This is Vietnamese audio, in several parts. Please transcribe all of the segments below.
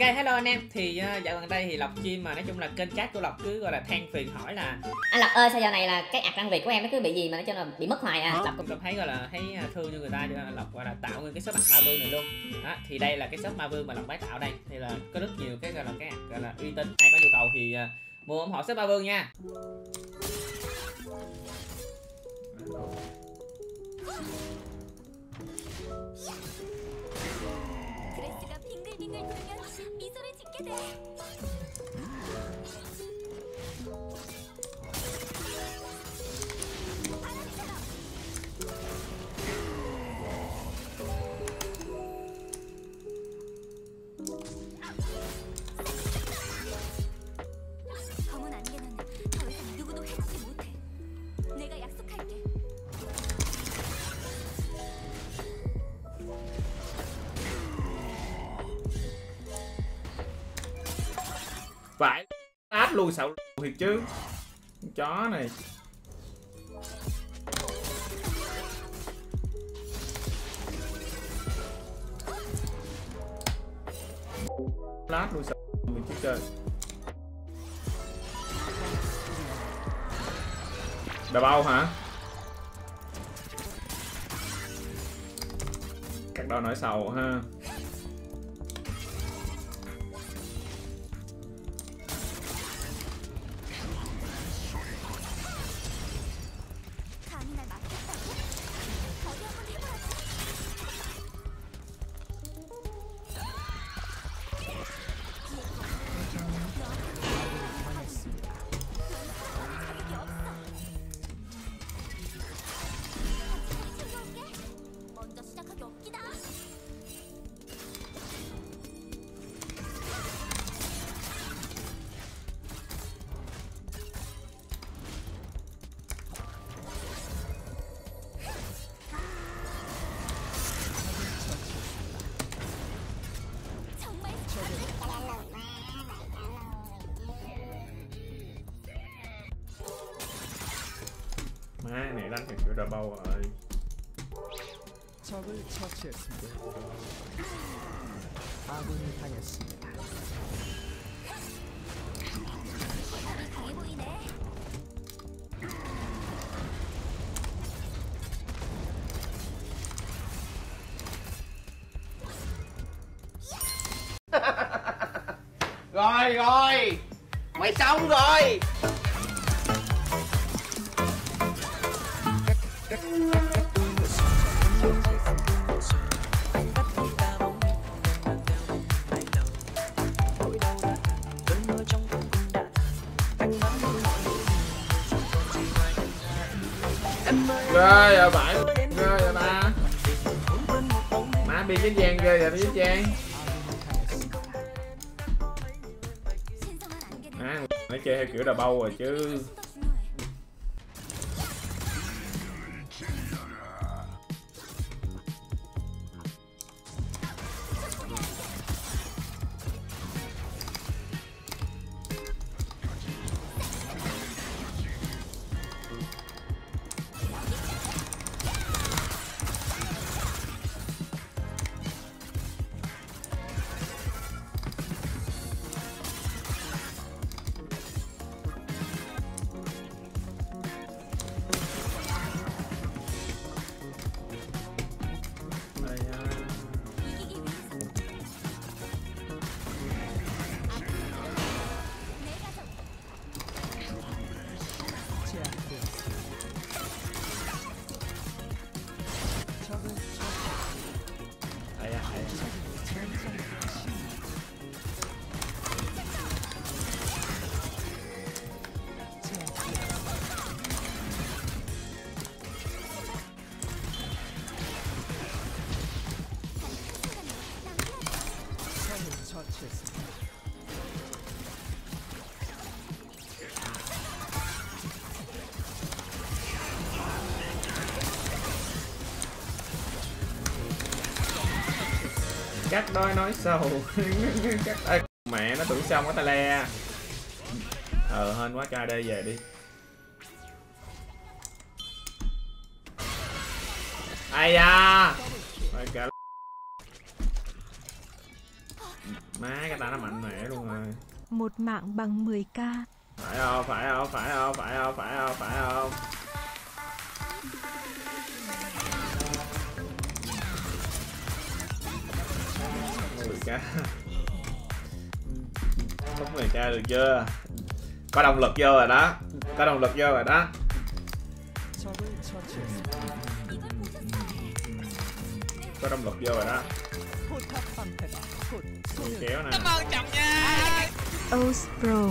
Ok hello anh em. Thì uh, dạo gần đây thì Lộc chim mà nói chung là kênh chat của Lộc cứ gọi là than phiền hỏi là anh Lộc ơi sao giờ này là cái ạc răng Việt của em nó cứ bị gì mà nói chung là bị mất hoài à? Lộc cũng cảm thấy gọi là thấy à, thương cho người ta cho nên Lộc gọi là tạo nguyên cái shop ma vương này luôn. Đó thì đây là cái shop ma vương mà Lộc mới tạo đây. Thì là có rất nhiều cái gọi là cái gọi là uy tín. Ai có nhu cầu thì uh, mua ủng hộ shop ma vương nha 윙을 돌면 미소를 짓게 돼. Phải. Át luôn xạo thiệt chứ. Chó này. Lát luôn xạo mình chứ trời. Đà bao hả? Các đau nói sầu ha. Má này đánh thành kiểu đà bao rồi 적을 처치했습니다. 아군이 당했습니다. 강해 보이네. Rồi rồi Mày xong rồi ghê vậy à, bãi. Rồi vậy ba. Má bị cái vàng ghê vậy cái vàng má nó chơi theo kiểu đà bâu rồi chứ. Cắt đôi nói sầu. Cắt Ê, mẹ nó tưởng xong cái ta le. Ờ hên quá cha đây về đi. Ai da! Má cái ta nó mạnh mẽ luôn rồi. Một mạng bằng 10k Phải không, phải không, phải không, phải không, phải không, phải không? Mười k Lúc 10k được chưa? Có động lực vô rồi đó. Có động lực vô rồi đó. Có động lực vô rồi đó kéo nè cảm ơn chồng nha O's Pro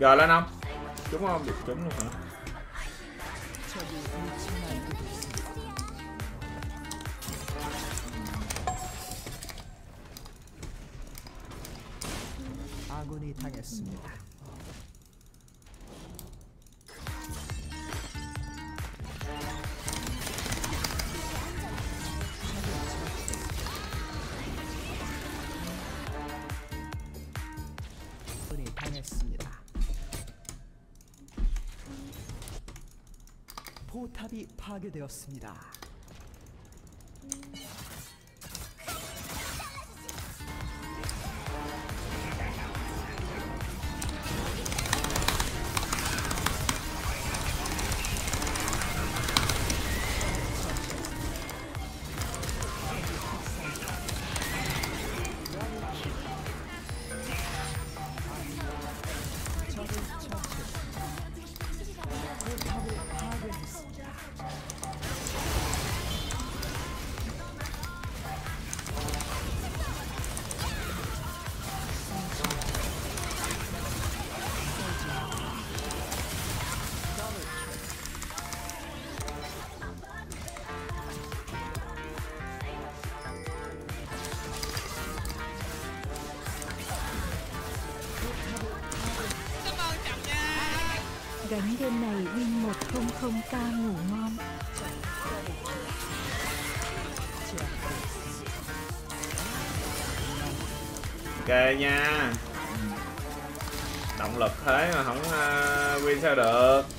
Rồi lên không? chúng không? Được chúng luôn hả? 아군이 당했습니다. 아군이 당했습니다. 포탑이 파괴되었습니다. Gánh game này win 100k ngủ ngon. Ok nha Động lực thế mà không ờ, uh, win sao được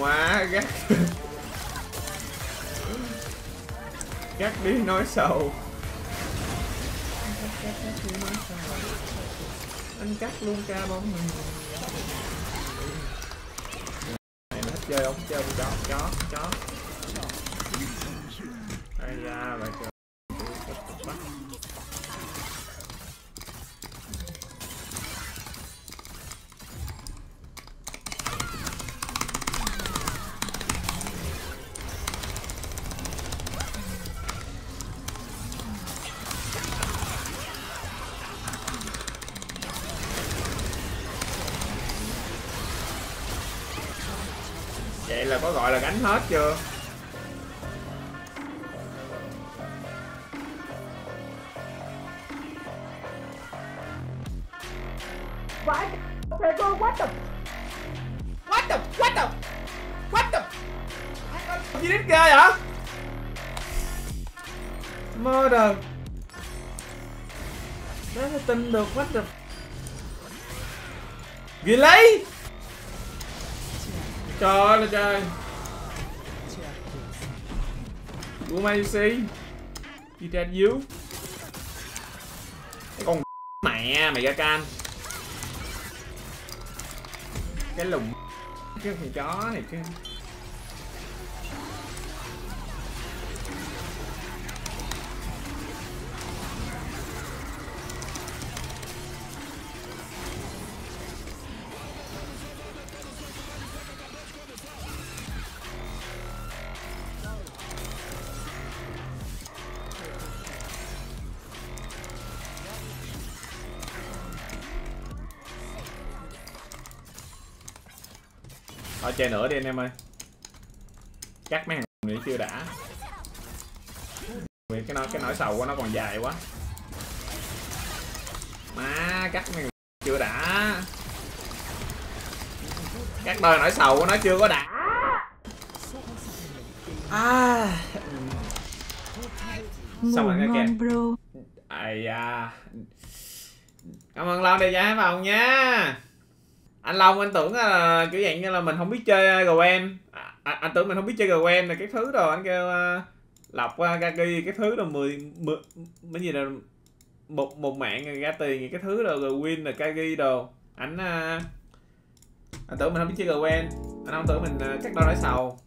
má gắt. Gắt đi, nói sầu anh cắt luôn ca bóng mình. Này, nó chơi không? Chơi chó chó chó. Ai da vậy trời. Có gọi là gánh hết chưa? What the What the What the Gì đến ghê vậy? Murder. Đó là tin được What the Ghi lấy Trời ơi, là trời. Who may you see You dead you Cái con mẹ, mày ra can Cái lùng Cái thằng chó này chứ Thôi chơi nữa đi anh em ơi. Chắc mấy thằng này chưa đã. Vì cái nỗi cái nỗi sầu của nó còn dài quá. Má cắt này chưa đã. Cắt đôi nỗi sầu của nó chưa có đã. À Xong rồi nghe kìa. bro. ai da. Cảm ơn long giá hải phòng nha anh long anh tưởng là kiểu dạng như là mình không biết chơi gwen à, à, anh tưởng mình không biết chơi gwen là cái thứ rồi anh kêu uh, lọc uh, gaki cái thứ rồi mười mười mấy gì là một một mạng ra tiền cái thứ rồi rồi win là kagi đồ. Anh uh, anh tưởng mình không biết chơi gwen anh không tưởng mình uh, cắt đôi nói sầu